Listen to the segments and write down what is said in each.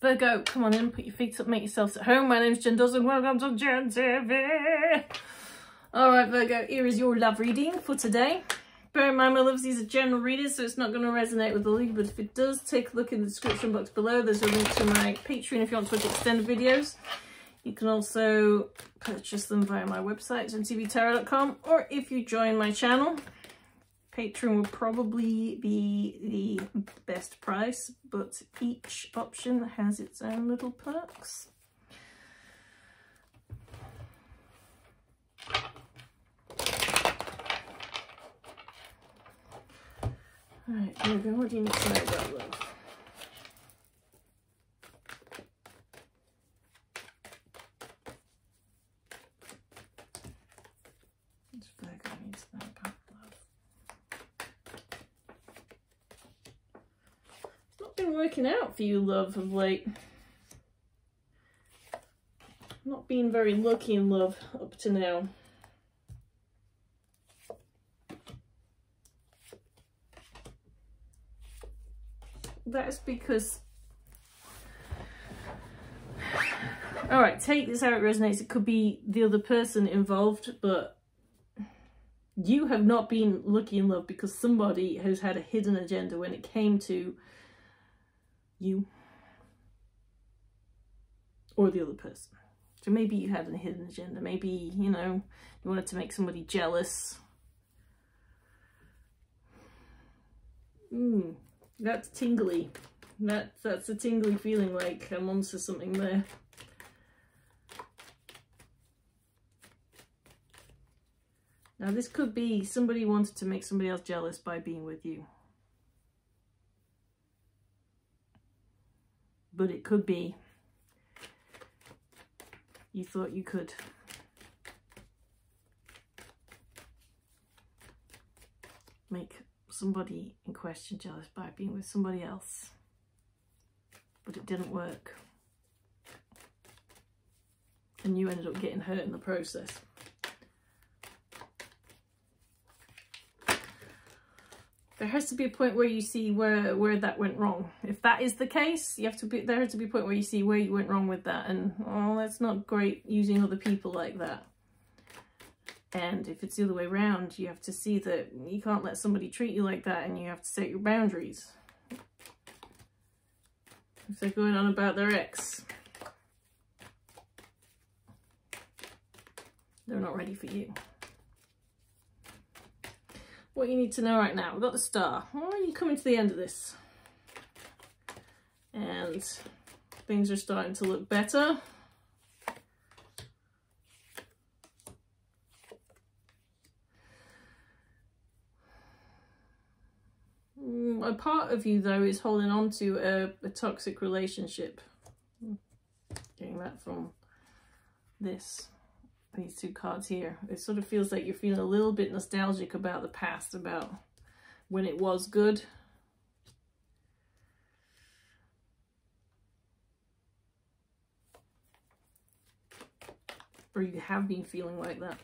Virgo, come on in, put your feet up, make yourselves at home. My name's Jen Dawson. Welcome to Jen TV. All right, Virgo, here is your love reading for today. Bear in mind, my loves, these are general readings, so it's not going to resonate with of you, but if it does, take a look in the description box below. There's a link to my Patreon if you want to watch extended videos. You can also purchase them via my website, jentvtarot.com, or if you join my channel, Patreon will probably be the best price, but each option has its own little perks. Alright, go. What do you need to know about love? Working out for you, love, of late. Not being very lucky in love up to now. That's because... Alright, take this how it resonates. It could be the other person involved, but you have not been lucky in love because somebody has had a hidden agenda when it came to you or the other person. So maybe you had a hidden agenda. Maybe, you know, you wanted to make somebody jealous. Mmm, that's tingly. That, that's a tingly feeling like I'm onto something there. Now this could be somebody wanted to make somebody else jealous by being with you. But it could be. You thought you could. Make somebody in question jealous by being with somebody else. But it didn't work. And you ended up getting hurt in the process there has to be a point where you see where where that went wrong. If that is the case, you have to be there has to be a point where you see where you went wrong with that and oh that's not great using other people like that. And if it's the other way around, you have to see that you can't let somebody treat you like that and you have to set your boundaries. If they're going on about their ex, they're not ready for you what you need to know right now. We've got the star. Well, you coming to the end of this. And things are starting to look better. Mm, a part of you, though, is holding on to a, a toxic relationship. Getting that from this these two cards here. It sort of feels like you're feeling a little bit nostalgic about the past, about when it was good. Or you have been feeling like that.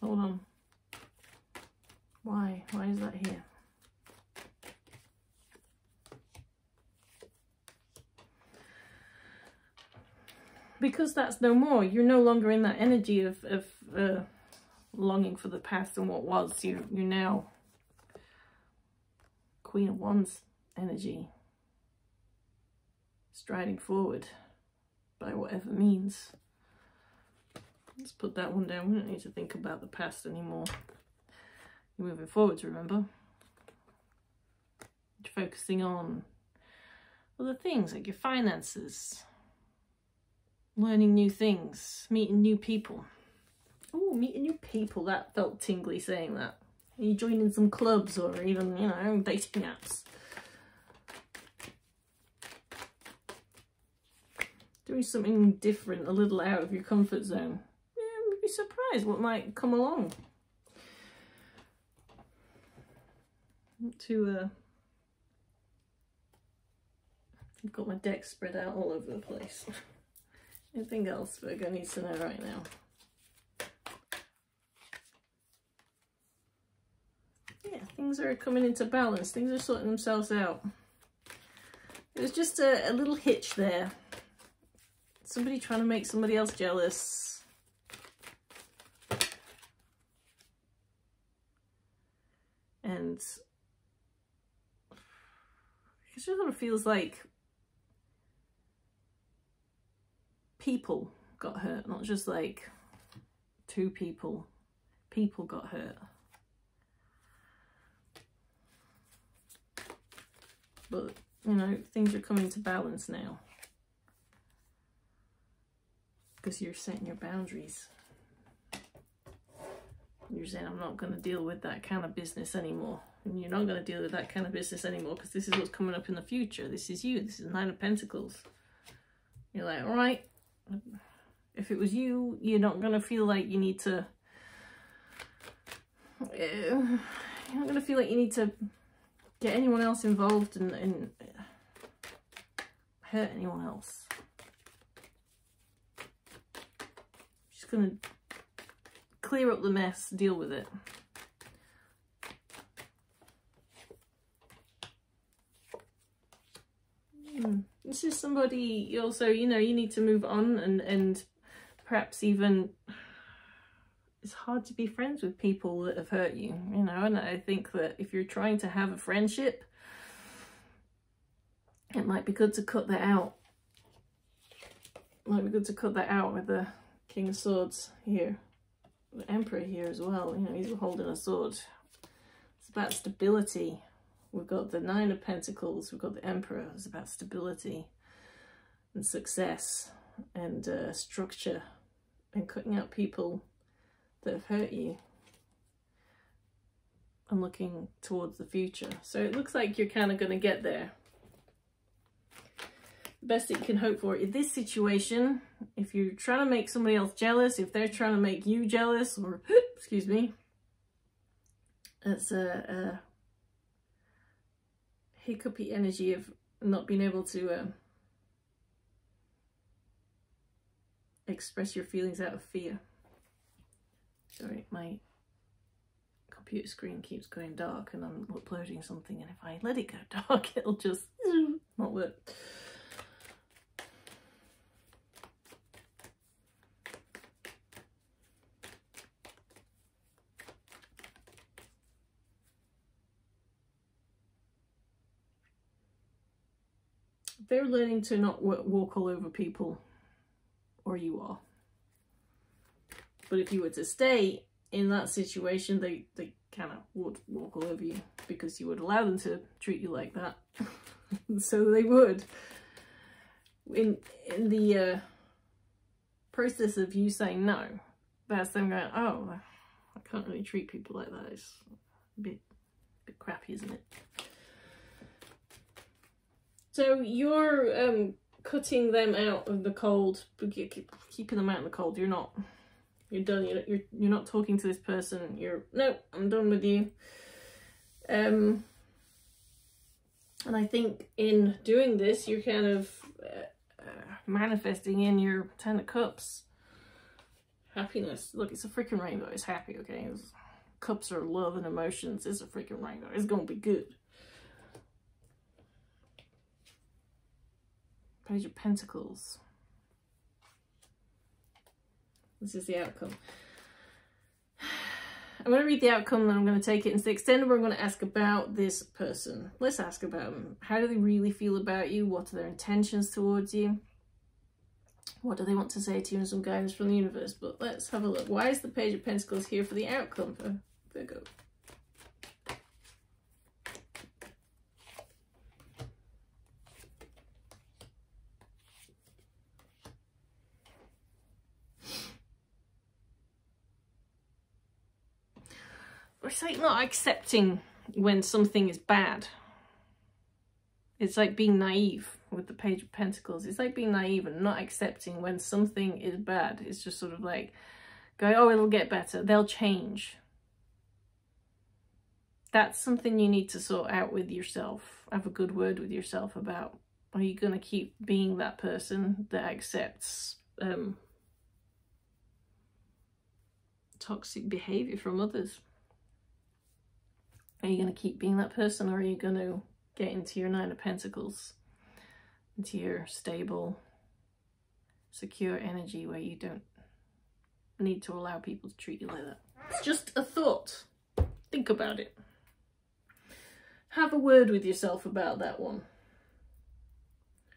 Hold on. Why? Why is that here? Because that's no more. You're no longer in that energy of, of uh, longing for the past and what was. You're, you're now Queen of Wands energy. Striding forward by whatever means. Let's put that one down. We don't need to think about the past anymore. You're moving forwards, remember? You're focusing on other things like your finances, learning new things, meeting new people. Oh, meeting new people. That felt tingly saying that. Are you joining some clubs or even, you know, dating apps? Doing something different, a little out of your comfort zone Yeah, be surprised what might come along. To uh I've got my deck spread out all over the place. Anything else Virgo needs to know right now? Yeah, things are coming into balance. Things are sorting themselves out. There's just a, a little hitch there. Somebody trying to make somebody else jealous. And it just sort of feels like people got hurt, not just like two people. People got hurt. But, you know, things are coming to balance now. Because you're setting your boundaries. You're saying, I'm not going to deal with that kind of business anymore. And you're not going to deal with that kind of business anymore because this is what's coming up in the future. This is you. This is Nine of Pentacles. You're like, all right, if it was you, you're not going to feel like you need to... Uh, you're not going to feel like you need to get anyone else involved and, and hurt anyone else. Just going to clear up the mess, deal with it. This is somebody you also, you know, you need to move on and, and perhaps even it's hard to be friends with people that have hurt you, you know, and I think that if you're trying to have a friendship, it might be good to cut that out. might be good to cut that out with the King of Swords here. The Emperor here as well, you know, he's holding a sword. It's about stability. We've got the Nine of Pentacles, we've got the Emperor. It's about stability and success and uh, structure and cutting out people that have hurt you and looking towards the future. So it looks like you're kind of going to get there. The best that you can hope for in this situation, if you're trying to make somebody else jealous, if they're trying to make you jealous, or, excuse me, that's a, a hiccupy energy of not being able to uh, express your feelings out of fear. Sorry, my computer screen keeps going dark and I'm uploading something and if I let it go dark it'll just not work. They're learning to not walk all over people, or you are. But if you were to stay in that situation, they, they kind of would walk all over you because you would allow them to treat you like that. so they would. In, in the uh, process of you saying no, that's them going, oh, I can't really treat people like that. It's a bit, a bit crappy, isn't it? So you're um, cutting them out of the cold, keeping them out of the cold. You're not you're done. You're, you're, you're not talking to this person. You're, no, I'm done with you. Um, and I think in doing this, you're kind of uh, uh, manifesting in your Ten of Cups. Happiness. Look, it's a freaking rainbow. It's happy, okay? It's, cups are love and emotions. It's a freaking rainbow. It's going to be good. Page of Pentacles. This is the outcome. I'm going to read the outcome, then I'm going to take it into the extended. We're going to ask about this person. Let's ask about them. How do they really feel about you? What are their intentions towards you? What do they want to say to you and some guidance from the universe? But let's have a look. Why is the Page of Pentacles here for the outcome for Virgo? It's like not accepting when something is bad. It's like being naive with the Page of Pentacles. It's like being naive and not accepting when something is bad. It's just sort of like, go, oh, it'll get better. They'll change. that's something you need to sort out with yourself. Have a good word with yourself about are you going to keep being that person that accepts um, toxic behavior from others? Are you going to keep being that person or are you going to get into your Nine of Pentacles, into your stable, secure energy where you don't need to allow people to treat you like that? It's just a thought. Think about it. Have a word with yourself about that one.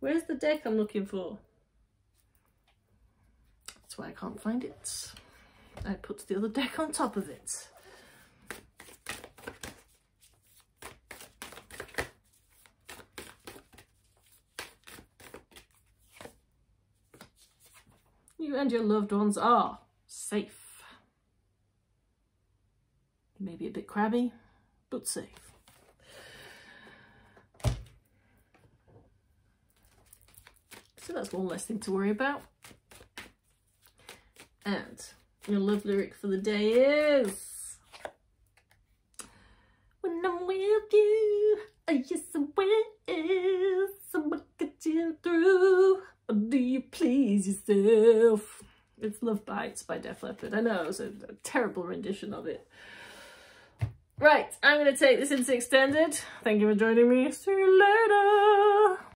Where's the deck I'm looking for? That's why I can't find it. I put the other deck on top of it. You and your loved ones are safe. Maybe a bit crabby, but safe. So that's one less thing to worry about. And your love lyric for the day is When I'm with you, yes I will, so I get you through. Do you please yourself? It's Love Bites by Def Leppard. I know, it was a, a terrible rendition of it. Right, I'm going to take this into extended. Thank you for joining me. See you later.